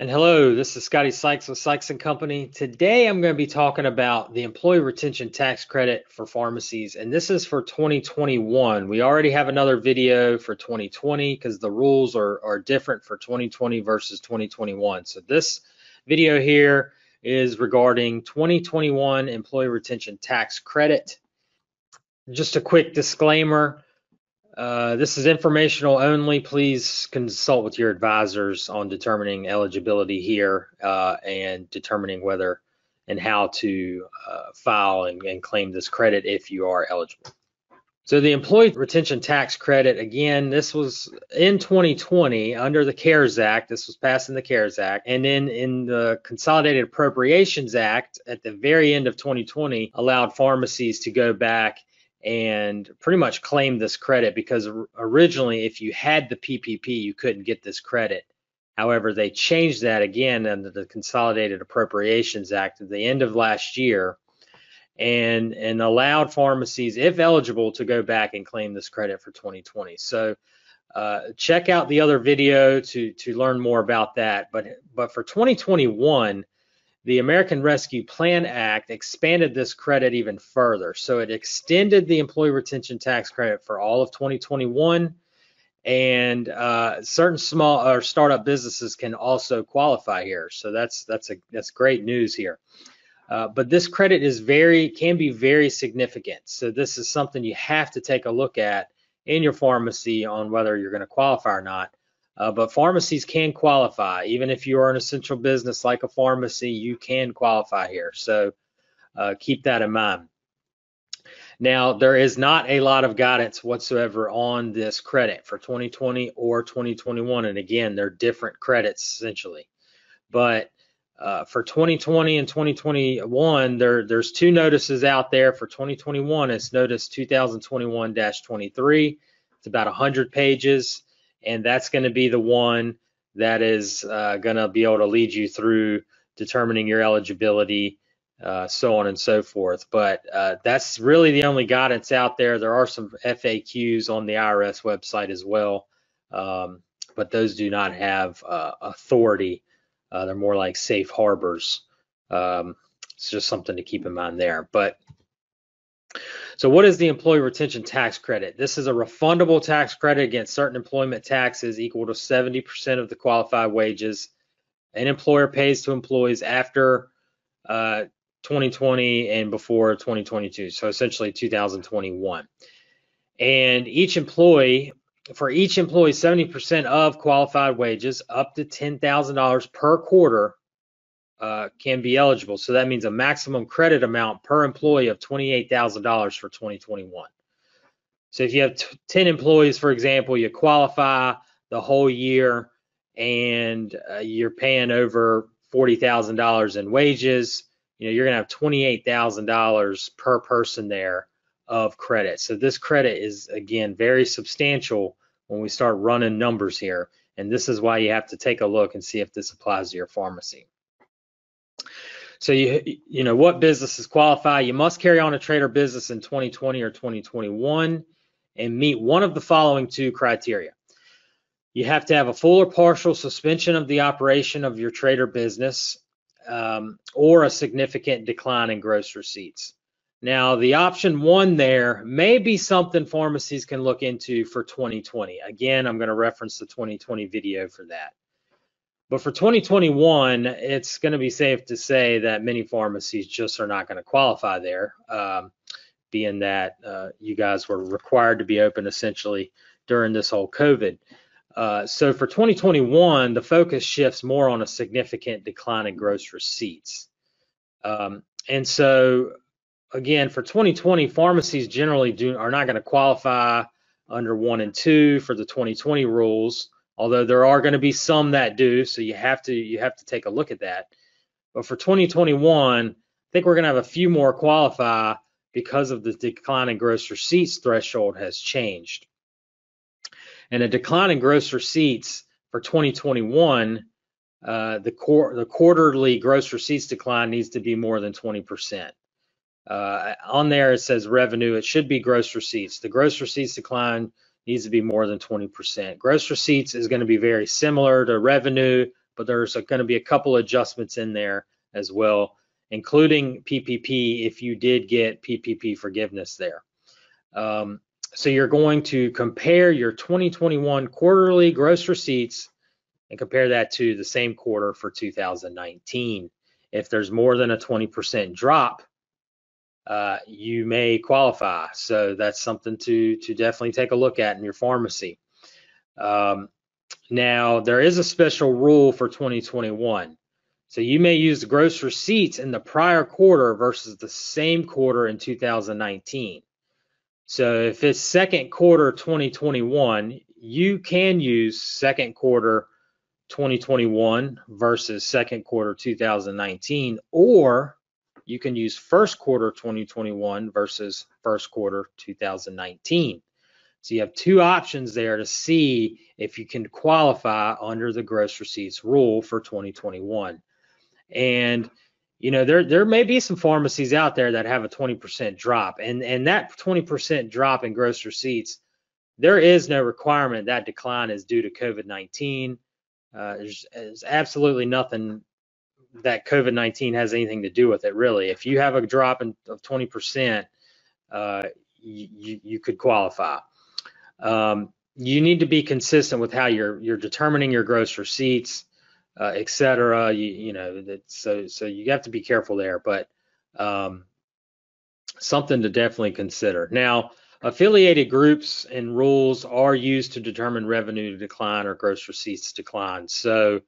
And hello, this is Scotty Sykes with Sykes and Company. Today I'm going to be talking about the employee retention tax credit for pharmacies, and this is for 2021. We already have another video for 2020 because the rules are, are different for 2020 versus 2021. So this video here is regarding 2021 employee retention tax credit. Just a quick disclaimer, uh, this is informational only. Please consult with your advisors on determining eligibility here uh, and determining whether and how to uh, file and, and, claim this credit if you are eligible. So the employee retention tax credit, again, this was in 2020 under the CARES Act. This was passed in the CARES Act. And then in the Consolidated Appropriations Act at the very end of 2020 allowed pharmacies to go back and pretty much claim this credit because originally, if you had the PPP, you couldn't get this credit. However, they changed that again under the Consolidated Appropriations Act at the end of last year and, and allowed pharmacies, if eligible, to go back and claim this credit for 2020. So uh, check out the other video to, to learn more about that. But, but for 2021, the American Rescue Plan Act expanded this credit even further. So it extended the employee retention tax credit for all of 2021, and uh, certain small or startup businesses can also qualify here. So that's that's a that's great news here. Uh, but this credit is very can be very significant. So this is something you have to take a look at in your pharmacy on whether you're going to qualify or not. Uh, but pharmacies can qualify. Even if you are an essential business like a pharmacy, you can qualify here. So uh, keep that in mind. Now, there is not a lot of guidance whatsoever on this credit for 2020 or 2021. And again, they're different credits essentially. But uh, for 2020 and 2021, there, there's two notices out there. For 2021, it's notice 2021-23. It's about 100 pages and that's going to be the one that is uh, going to be able to lead you through determining your eligibility, uh, so on and so forth. But uh, that's really the only guidance out there. There are some FAQs on the IRS website as well, um, but those do not have uh, authority. Uh, they're more like safe harbors. Um, it's just something to keep in mind there. But so what is the employee retention tax credit? This is a refundable tax credit against certain employment taxes equal to 70% of the qualified wages an employer pays to employees after uh, 2020 and before 2022. So essentially 2021. And each employee, for each employee, 70% of qualified wages up to $10,000 per quarter uh, can be eligible. So that means a maximum credit amount per employee of $28,000 for 2021. So if you have 10 employees, for example, you qualify the whole year and uh, you're paying over $40,000 in wages, you know, you're going to have $28,000 per person there of credit. So this credit is again very substantial when we start running numbers here. And this is why you have to take a look and see if this applies to your pharmacy. So you you know what businesses qualify? You must carry on a trade or business in 2020 or 2021 and meet one of the following two criteria. You have to have a full or partial suspension of the operation of your trade or business um, or a significant decline in gross receipts. Now, the option one there may be something pharmacies can look into for 2020. Again, I'm going to reference the 2020 video for that. But for 2021, it's going to be safe to say that many pharmacies just are not going to qualify there, um, being that uh, you guys were required to be open essentially during this whole COVID. Uh, so for 2021, the focus shifts more on a significant decline in gross receipts. Um, and so again, for 2020, pharmacies generally do are not going to qualify under one and two for the 2020 rules although there are going to be some that do so you have to you have to take a look at that but for 2021 i think we're going to have a few more qualify because of the decline in gross receipts threshold has changed and a decline in gross receipts for 2021 uh, the, qu- the quarterly gross receipts decline needs to be more than 20%. Uh, on there it says revenue, it should be gross receipts. The gross receipts decline needs to be more than 20%. Gross receipts is going to be very similar to revenue, but there's going to be a couple adjustments in there as well, including PPP if you did get PPP forgiveness there. Um, so you're going to compare your 2021 quarterly gross receipts and compare that to the same quarter for 2019. If there's more than a 20% drop, uh, you may qualify. So that's something to to definitely take a look at in your pharmacy. Um, now there is a special rule for 2021. So you may use the gross receipts in the prior quarter versus the same quarter in 2019. So if it's second quarter 2021, you can use second quarter 2021 versus second quarter 2019, or you can use first quarter 2021 versus first quarter 2019. So you have two options there to see if you can qualify under the gross receipts rule for 2021. And you know there there may be some pharmacies out there that have a 20% drop and and that 20% drop in gross receipts there is no requirement that decline is due to COVID-19. Uh, there's, there's absolutely nothing that COVID-19 has anything to do with it, really. If you have a drop in, of 20%, uh, you, you could qualify. Um, you need to be consistent with how you're you're determining your gross receipts, uh, et cetera. You, you know, that, so so you have to be careful there, but um, something to definitely consider. Now, affiliated groups and rules are used to determine revenue decline or gross receipts decline. So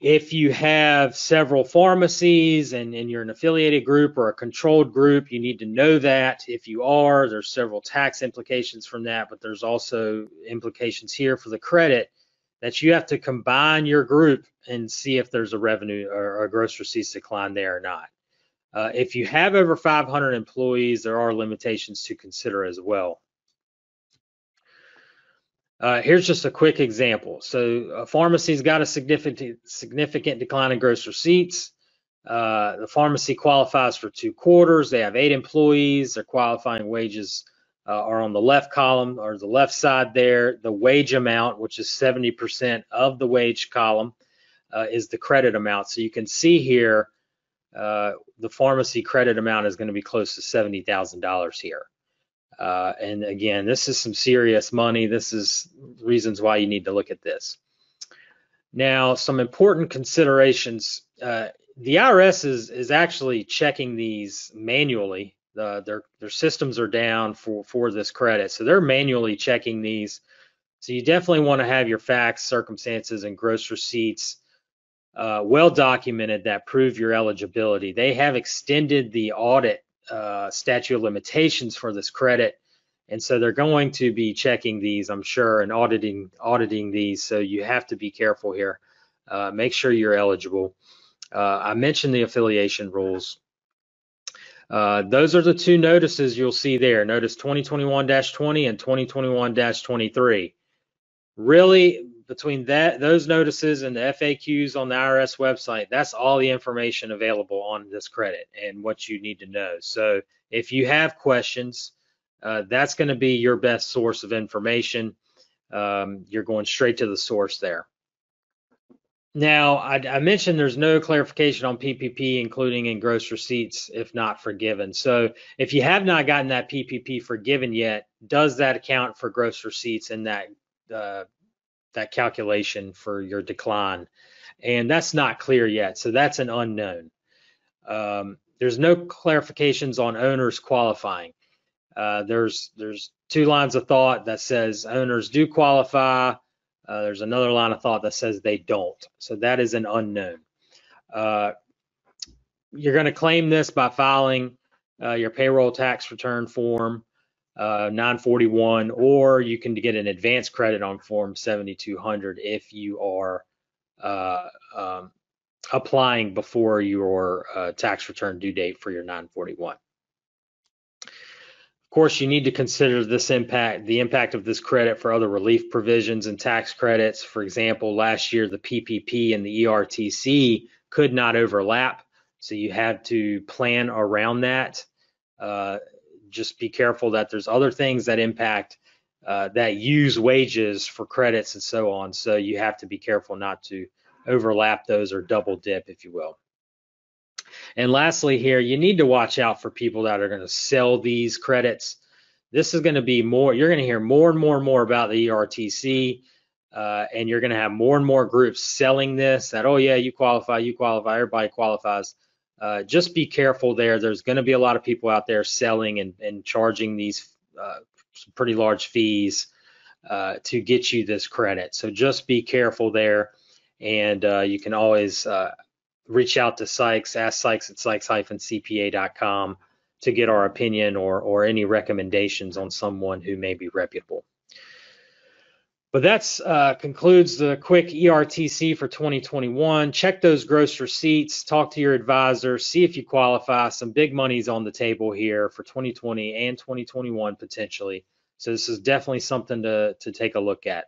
if you have several pharmacies and, and, you're an affiliated group or a controlled group, you need to know that. If you are, there's several tax implications from that, but there's also implications here for the credit that you have to combine your group and see if there's a revenue or a gross receipts decline there or not. Uh, if you have over 500 employees, there are limitations to consider as well. Uh, here's just a quick example. So a pharmacy's got a significant significant decline in gross receipts. Uh, the pharmacy qualifies for two quarters. They have eight employees. Their qualifying wages uh, are on the left column or the left side there. The wage amount, which is 70% of the wage column, uh, is the credit amount. So you can see here uh, the pharmacy credit amount is going to be close to $70,000 here. Uh, and again, this is some serious money. This is reasons why you need to look at this. Now, some important considerations. Uh, the IRS is is actually checking these manually. Uh, their their systems are down for for this credit, so they're manually checking these. So you definitely want to have your facts, circumstances, and gross receipts uh, well documented that prove your eligibility. They have extended the audit uh, statute of limitations for this credit. And so they're going to be checking these, I'm sure, and auditing auditing these. So you have to be careful here. Uh, make sure you're eligible. Uh, I mentioned the affiliation rules. Uh, those are the two notices you'll see there. Notice 2021-20 and 2021-23. Really, between that those notices and the FAQs on the IRS website, that's all the information available on this credit and what you need to know. So if you have questions, uh, that's going to be your best source of information. Um, you're going straight to the source there. Now, I, I, mentioned there's no clarification on PPP, including in gross receipts, if not forgiven. So if you have not gotten that PPP forgiven yet, does that account for gross receipts in that uh, that calculation for your decline. And that's not clear yet. So that's an unknown. Um, there's no clarifications on owners qualifying. Uh, there's there's two lines of thought that says owners do qualify. Uh, there's another line of thought that says they don't. So that is an unknown. Uh, you're going to claim this by filing uh, your payroll tax return form uh, 941, or you can get an advance credit on Form 7200 if you are uh, um, applying before your uh, tax return due date for your 941. Of course, you need to consider this impact, the impact of this credit for other relief provisions and tax credits. For example, last year the PPP and the ERTC could not overlap, so you had to plan around that. Uh, just be careful that there's other things that impact uh, that use wages for credits and so on. So you have to be careful not to overlap those or double dip, if you will. And lastly, here, you need to watch out for people that are going to sell these credits. This is going to be more, you're going to hear more and more and more about the ERTC, uh, and you're going to have more and more groups selling this that, oh, yeah, you qualify, you qualify, everybody qualifies. Uh, just be careful there. There's going to be a lot of people out there selling and, and charging these uh, pretty large fees uh, to get you this credit. So just be careful there. And uh, you can always uh, reach out to Sykes, ask Sykes at sykes-cpa.com to get our opinion or, or any recommendations on someone who may be reputable. But that's uh, concludes the quick ERTC for 2021. Check those gross receipts, talk to your advisor, see if you qualify. Some big money's on the table here for 2020 and 2021 potentially. So this is definitely something to, to take a look at.